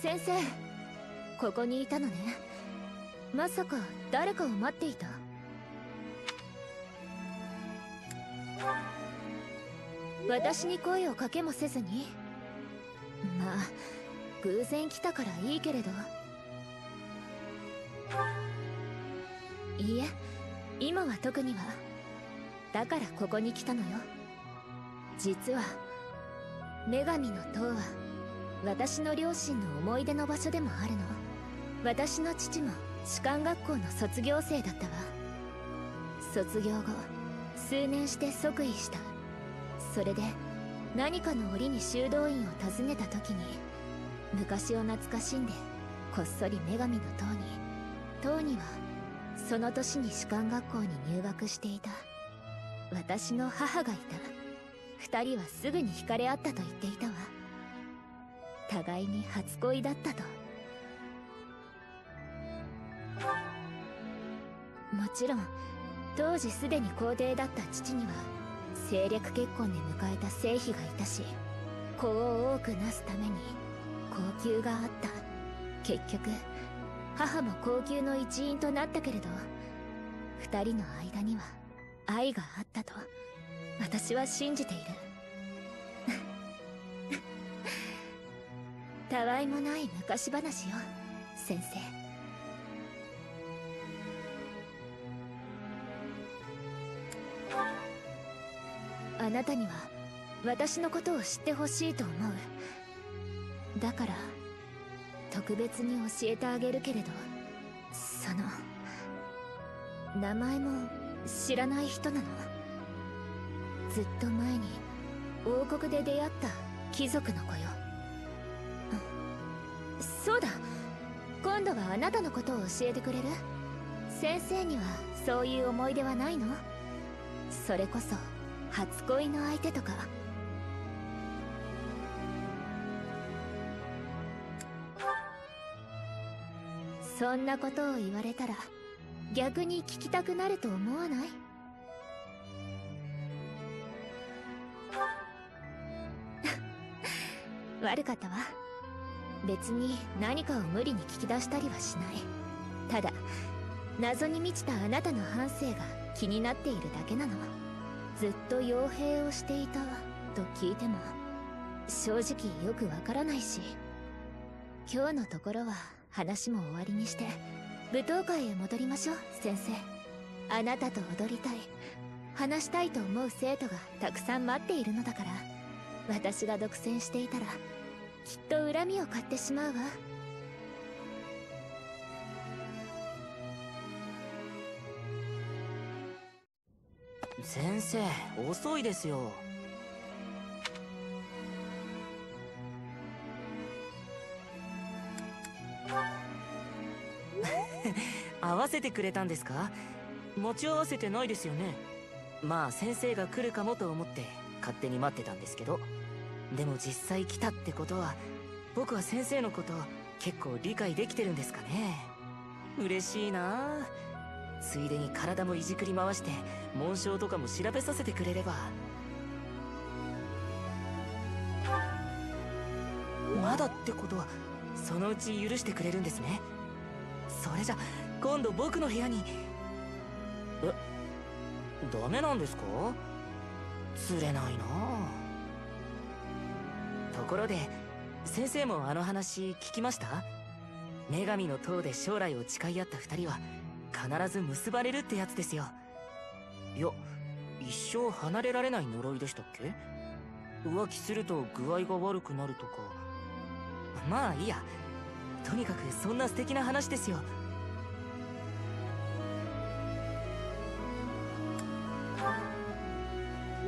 先生ここにいたのね。まさか誰かを待っていた？私に声をかけもせずに。まあ偶然来たからいいけれど。いいえ今は特には。だからここに来たのよ。実は女神の塔は私の両親の思い出の場所でもあるの。私の父も士官学校の卒業生だったわ。卒業後数年して即位した。それで何かの折に修道院を訪ねた時に昔を懐かしんでこっそり女神の塔に。塔にはその年に士官学校に入学していた。私の母がいた。二人はすぐに惹かれ合ったと言っていたわ。互いに初恋だったと。もちろん当時すでに皇帝だった父には政略結婚で迎えた正妃がいたし子を多くなすために高級があった。結局母も高級の一員となったけれど二人の間には愛があったと私は信じている。たわいもない昔話よ先生。あなたには私のことを知ってほしいと思う。だから特別に教えてあげるけれどその名前も知らない人なの。ずっと前に王国で出会った貴族の子よ、そうだ。今度はあなたのことを教えてくれる？先生にはそういう思い出はないの？それこそ初恋の相手とか。そんなことを言われたら逆に聞きたくなると思わない？悪かったわ。別に何かを無理に聞き出したりはしない。ただ謎に満ちたあなたの半生が気になっているだけなの。ずっと傭兵をしていたと聞いても正直よくわからないし今日のところは話も終わりにして舞踏会へ戻りましょう先生。あなたと踊りたい。話したいと思う生徒がたくさん待っているのだから。私が独占していたらきっと恨みを買ってしまうわ。先生遅いですよ。合わせてくれたんですか？持ち合わせてないですよね。まあ先生が来るかもと思って勝手に待ってたんですけど。でも実際来たってことは僕は先生のこと結構理解できてるんですかね。嬉しいな。ついでに体もいじくり回して紋章とかも調べさせてくれれば。まだってことはそのうち許してくれるんですね。それじゃ今度僕の部屋に。え？ダメなんですか？釣れないな。あところで先生もあの話聞きました？女神の塔で将来を誓い合った二人は必ず結ばれるってやつですよ。いや一生離れられない呪いでしたっけ？浮気すると具合が悪くなるとか。まあいいや。とにかくそんな素敵な話ですよ。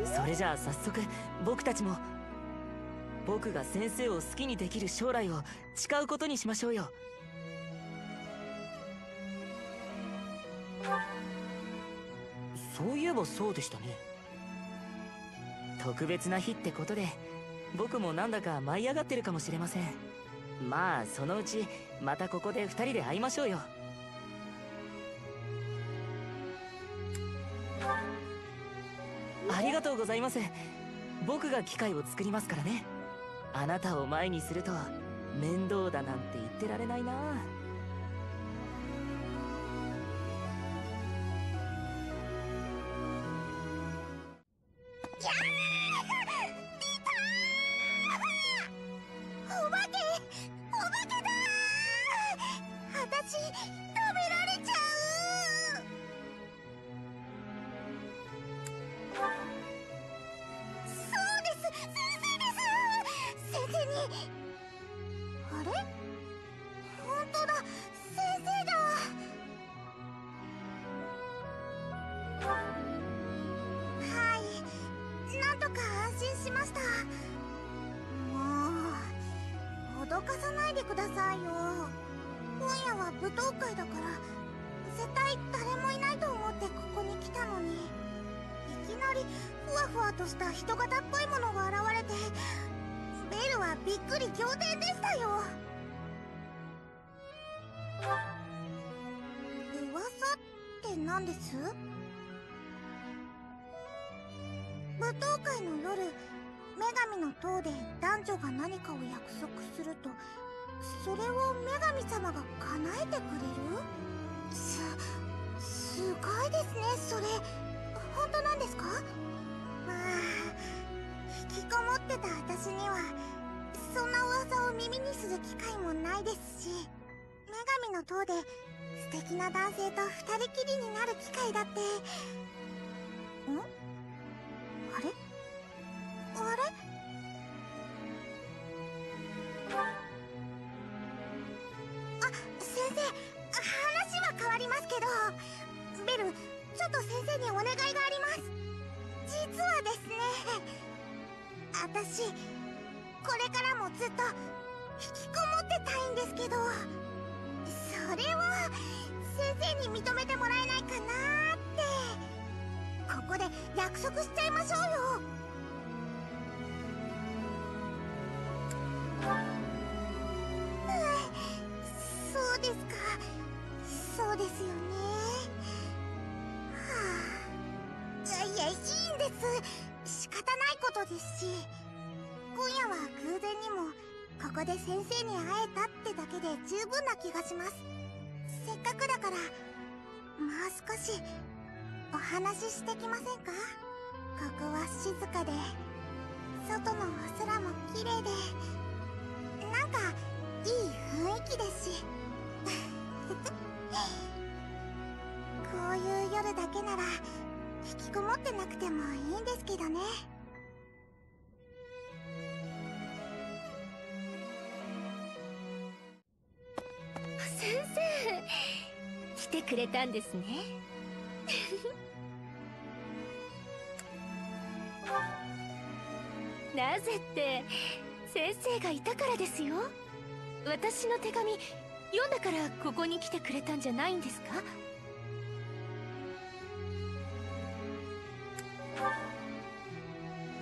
それじゃあ早速僕たちも僕が先生を好きにできる将来を誓うことにしましょうよ。そういえばそうでしたね。特別な日ってことで僕もなんだか舞い上がってるかもしれません。まあそのうちまたここで2人で会いましょうよ。ありがとうございます。僕が機会を作りますからね。あなたを前にすると面倒だなんて言ってられないな。あれ？本当だ。先生だはい。なんとか安心しました。もう脅かさないでくださいよ。今夜は舞踏会だから絶対誰もいないと思ってここに来たのに。いきなりふわふわとした人型っぽいものが現れてはびっくり仰天でしたよ。噂って何です？舞踏会の夜女神の塔で男女が何かを約束するとそれを女神様が叶えてくれる？すすごいですねそれ。本当なんですか？まあ引きこもってた私にはそんな噂を耳にする機会もないですし女神の塔で素敵な男性と二人きりになる機会だって。ん？あれ？あれ？あ先生話は変わりますけどベルちょっと先生にお願いがあります。実はですね私ずっと引きこもってたいんですけどそれを先生に認めてもらえないかなって。ここで約束しちゃいましょうよ。そうですか。そうですよね。はあ。いやいいんです。仕方ないことですし。今夜は偶然にもここで先生に会えたってだけで十分な気がします。せっかくだからもう少しお話ししてきませんか？ここは静かで外のお空も綺麗で。なんかいい雰囲気ですし。こういう夜だけなら引きこもってなくてもいいんですけどね。くれたんですね。なぜって先生がいたからですよ。私の手紙読んだからここに来てくれたんじゃないんですか？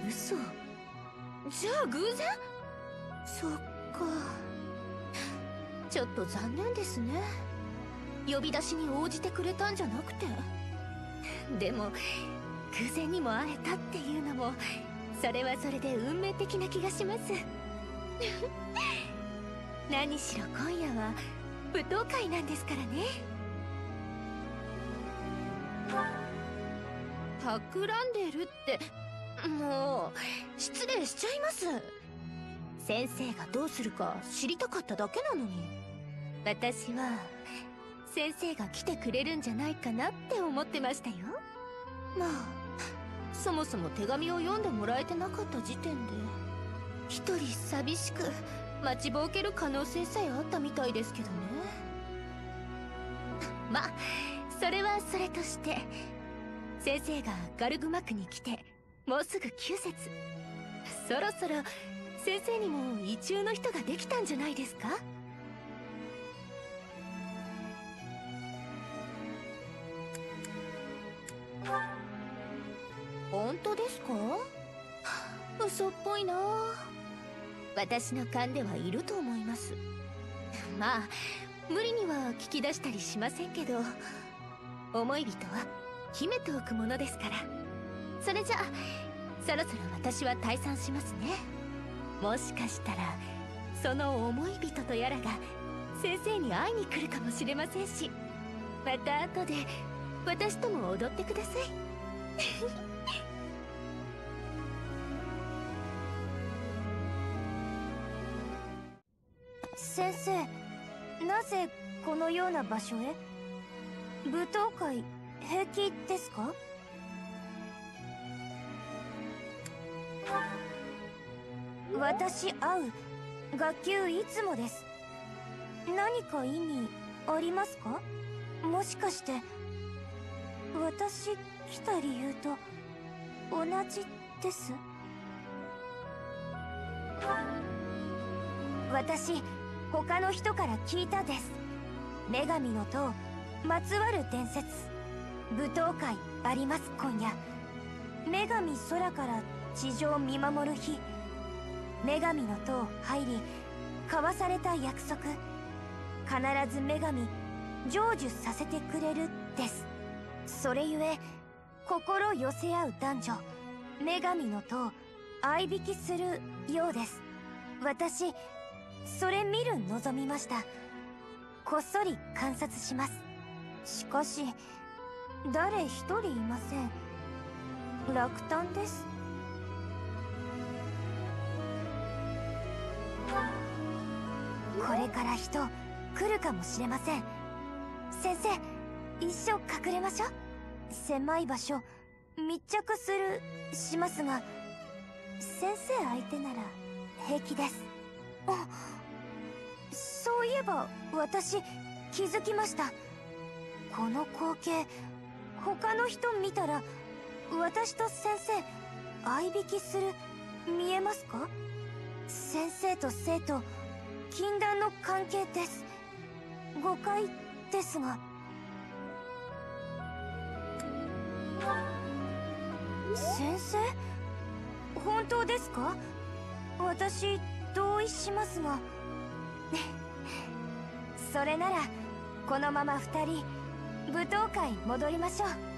嘘。じゃあ偶然？そっか。ちょっと残念ですね。呼び出しに応じてくれたんじゃなくて。でも偶然にも会えたっていうのもそれはそれで運命的な気がします。何しろ今夜は舞踏会なんですからね。企んでるってもう失礼しちゃいます。先生がどうするか知りたかっただけなのに。私は先生が来てくれるんじゃないかなって思ってましたよ。まあそもそも手紙を読んでもらえてなかった時点で一人寂しく待ちぼうける可能性さえあったみたいですけどね。まあそれはそれとして先生がガルグマクに来てもうすぐ9節そろそろ先生にも異中の人ができたんじゃないですか？本当ですか？嘘っぽいな。私の勘ではいると思います。まあ無理には聞き出したりしませんけど思い人は秘めておくものですから。それじゃあそろそろ私は退散しますね。もしかしたらその思い人とやらが先生に会いに来るかもしれませんし。また後で私とも踊ってください。先生なぜこのような場所へ？舞踏会平気ですか？私会う学級いつもです。何か意味ありますか？もしかして。私来た理由と同じです。私他の人から聞いたです。女神の塔まつわる伝説舞踏会あります今夜。女神空から地上見守る日。女神の塔入り交わされた約束。必ず女神成就させてくれるです。それゆえ心寄せ合う男女女神の塔相引きするようです。私それ見る望みました。こっそり観察します。しかし誰一人いません。落胆です。これから人来るかもしれません。先生一生隠れましょう。狭い場所密着するしますが先生相手なら平気です。あそういえば私気づきました。この光景他の人見たら私と先生相引きする見えますか？先生と生徒禁断の関係です。誤解ですが。先生？本当ですか？私同意しますがそれならこのまま2人舞踏会戻りましょう。